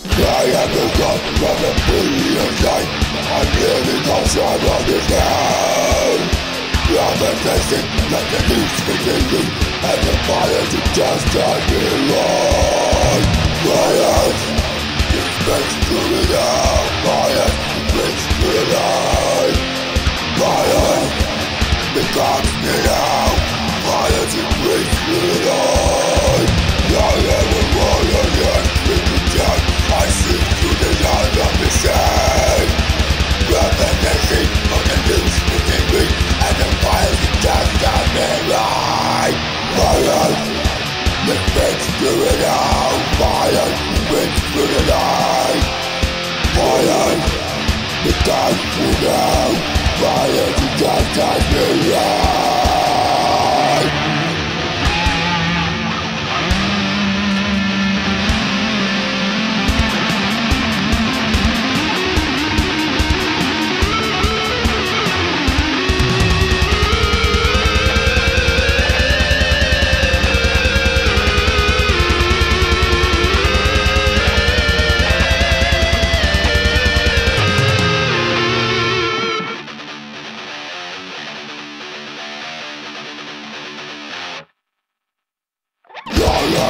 I am the god of the billion night I'm living outside of this town I'm a blessing like the leaves continuing And the fire to just die below Fire is makes to the down Fire makes to the light Fire becomes me now Fire to break to the light that makes through it all the night Fire that comes through now got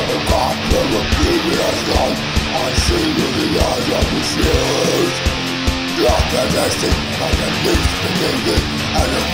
I am a god from a previous life I see with the eyes of the shield and the leaves beginning And the